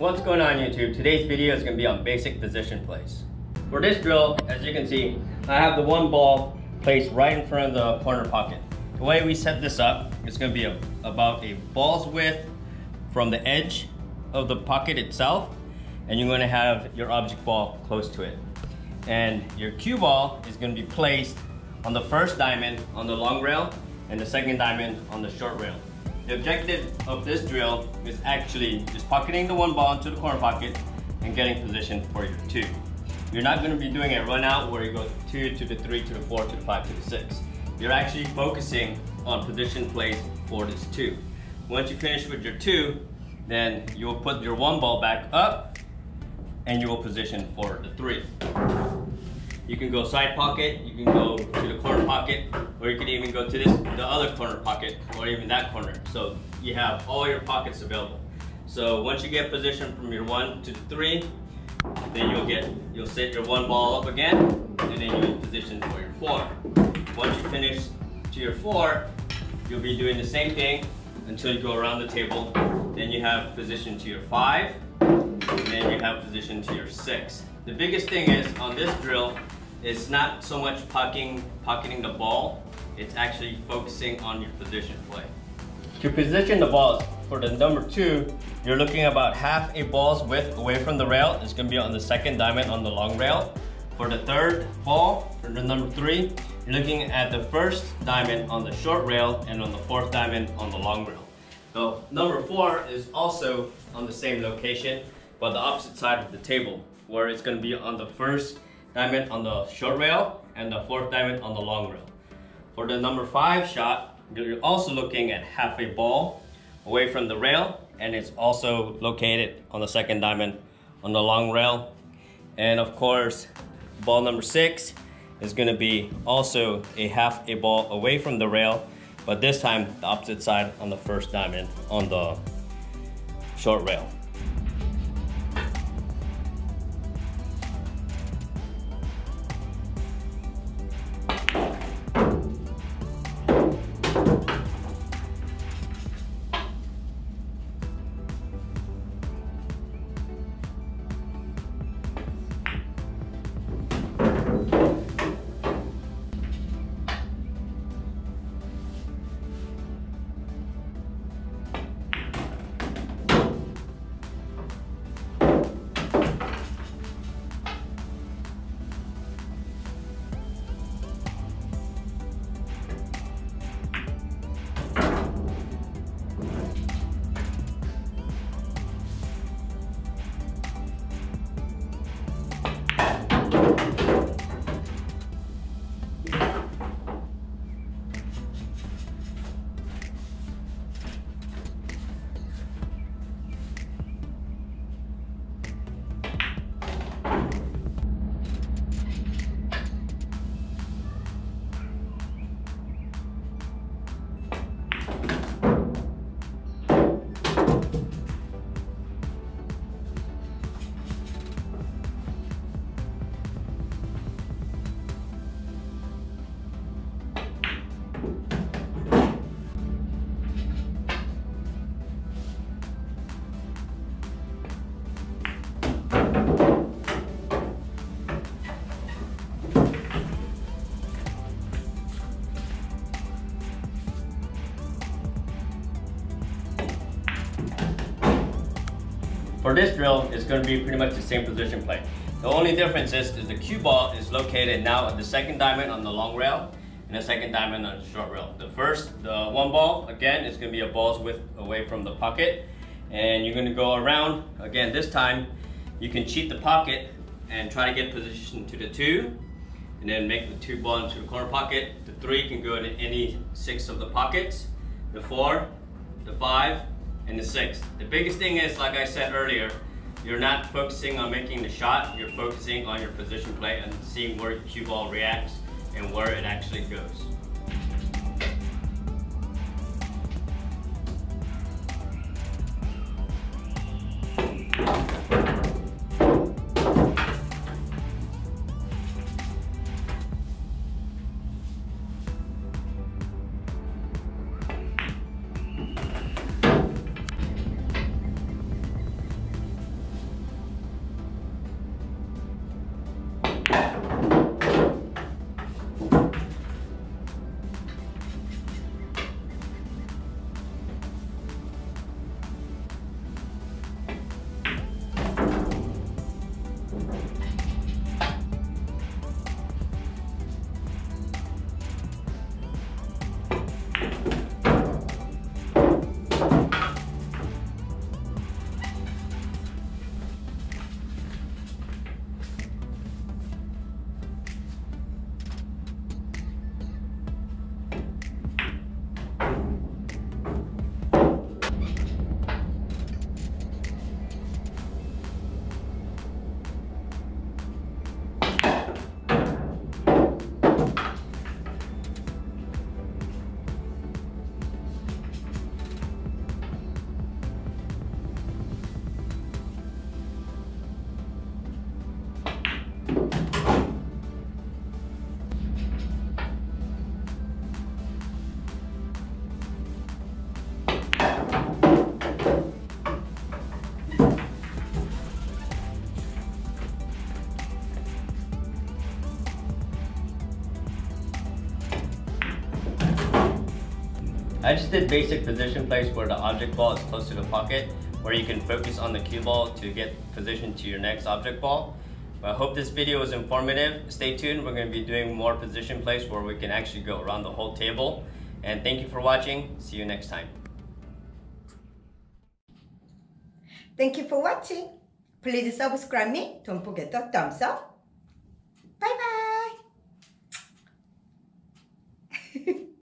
What's going on YouTube? Today's video is going to be on basic position plays. For this drill, as you can see, I have the one ball placed right in front of the corner pocket. The way we set this up, it's going to be a, about a ball's width from the edge of the pocket itself, and you're going to have your object ball close to it. And your cue ball is going to be placed on the first diamond on the long rail and the second diamond on the short rail. The objective of this drill is actually just pocketing the one ball into the corner pocket and getting position for your two. You're not gonna be doing a run out where you go two to the three to the four to the five to the six. You're actually focusing on position plays for this two. Once you finish with your two, then you will put your one ball back up and you will position for the three. You can go side pocket, you can go to the corner pocket, or you can even go to this, the other corner pocket, or even that corner. So you have all your pockets available. So once you get position from your one to three, then you'll get, you'll set your one ball up again, and then you'll position for your four. Once you finish to your four, you'll be doing the same thing until you go around the table. Then you have position to your five, and then you have position to your six. The biggest thing is on this drill, it's not so much pocketing, pocketing the ball, it's actually focusing on your position play. To position the balls, for the number two, you're looking about half a ball's width away from the rail. It's gonna be on the second diamond on the long rail. For the third ball, for the number three, you're looking at the first diamond on the short rail and on the fourth diamond on the long rail. So number four is also on the same location, but the opposite side of the table, where it's gonna be on the first diamond on the short rail and the fourth diamond on the long rail. For the number five shot, you're also looking at half a ball away from the rail and it's also located on the second diamond on the long rail. And of course, ball number six is gonna be also a half a ball away from the rail, but this time the opposite side on the first diamond on the short rail. For this drill, it's going to be pretty much the same position play. The only difference is, is the cue ball is located now at the second diamond on the long rail and the second diamond on the short rail. The first, the one ball, again, is going to be a ball's width away from the pocket. And you're going to go around, again, this time, you can cheat the pocket and try to get position to the two and then make the two ball into the corner pocket. The three can go into any six of the pockets. The four, the five, and the six. The biggest thing is, like I said earlier, you're not focusing on making the shot, you're focusing on your position play and seeing where cue ball reacts and where it actually goes. I just did basic position place where the object ball is close to the pocket, where you can focus on the cue ball to get positioned to your next object ball. But I hope this video was informative. Stay tuned, we're gonna be doing more position plays where we can actually go around the whole table. And thank you for watching, see you next time. Thank you for watching. Please subscribe me. Don't forget the thumbs up. Bye bye.